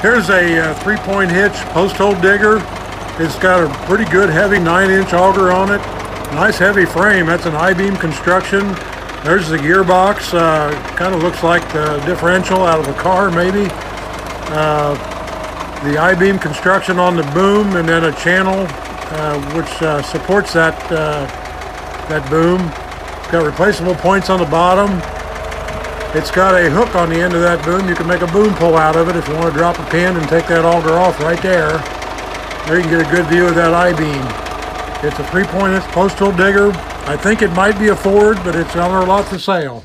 Here's a uh, three-point hitch post hole digger. It's got a pretty good heavy 9-inch auger on it. Nice heavy frame. That's an I-beam construction. There's the gearbox. Uh, kind of looks like the differential out of a car, maybe. Uh, the I-beam construction on the boom, and then a channel uh, which uh, supports that uh, that boom. It's got replaceable points on the bottom. It's got a hook on the end of that boom. You can make a boom pull out of it if you want to drop a pin and take that auger off right there. There you can get a good view of that I-beam. It's a three-point post hole digger. I think it might be a Ford, but it's under our lot for sale.